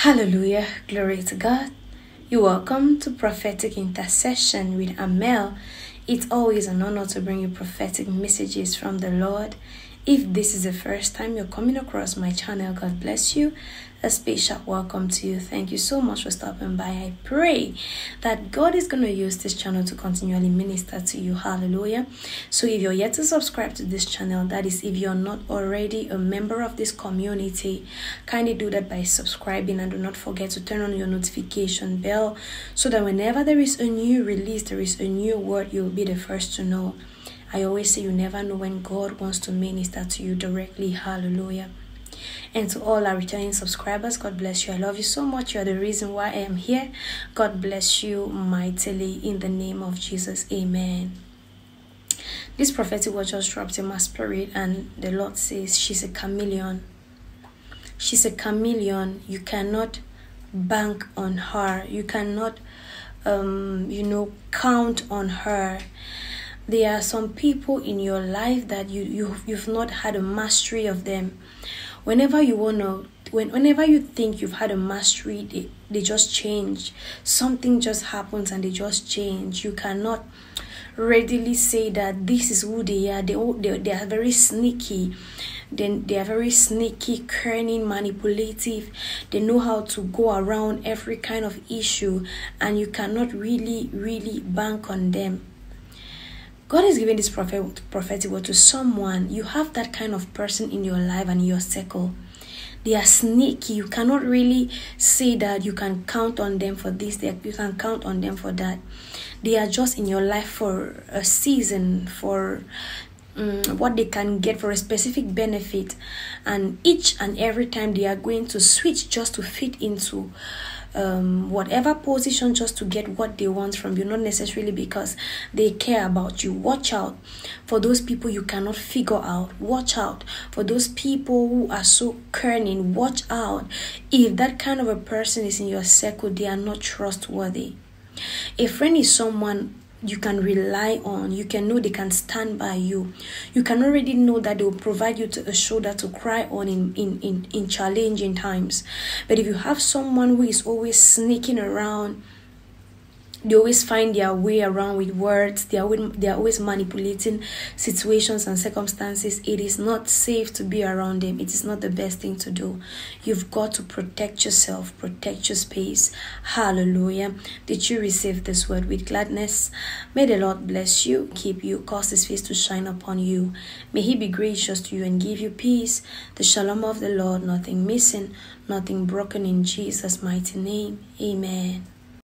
Hallelujah. Glory to God. You're welcome to Prophetic Intercession with Armelle. It's always an honor to bring you prophetic messages from the Lord. If this is the first time you're coming across my channel, God bless you. A special welcome to you. Thank you so much for stopping by. I pray that God is going to use this channel to continually minister to you. Hallelujah. So, if you're yet to subscribe to this channel, that is, if you're not already a member of this community, kindly do that by subscribing and do not forget to turn on your notification bell so that whenever there is a new release, there is a new word, you'll be the first to know. I always say you never know when God wants to minister to you directly. Hallelujah. And to all our returning subscribers, God bless you. I love you so much. You are the reason why I am here. God bless you mightily in the name of Jesus. Amen. This prophetic word just dropped in my spirit, and the Lord says she's a chameleon. She's a chameleon. You cannot bank on her. You cannot, um, you know, count on her there are some people in your life that you, you you've not had a mastery of them. Whenever you want to when, whenever you think you've had a mastery they, they just change. Something just happens and they just change. You cannot readily say that this is who they are. They, they, they are very sneaky. Then they are very sneaky cunning manipulative. They know how to go around every kind of issue and you cannot really really bank on them God is giving this prophet, prophetic word to someone. You have that kind of person in your life and your circle. They are sneaky. You cannot really say that you can count on them for this. You can count on them for that. They are just in your life for a season, for um, what they can get for a specific benefit. And each and every time they are going to switch just to fit into um, whatever position just to get what they want from you, not necessarily because they care about you. Watch out for those people you cannot figure out. Watch out for those people who are so cunning. Watch out if that kind of a person is in your circle, they are not trustworthy. A friend is someone you can rely on. You can know they can stand by you. You can already know that they will provide you to a shoulder to cry on in, in, in, in challenging times. But if you have someone who is always sneaking around, they always find their way around with words. They are they are always manipulating situations and circumstances. It is not safe to be around them. It is not the best thing to do. You've got to protect yourself protect your space. Hallelujah. Did you receive this word with gladness? May the lord bless you keep you cause his face to shine upon you. May he be gracious to you and give you peace. The shalom of the lord nothing missing nothing broken in jesus mighty name. Amen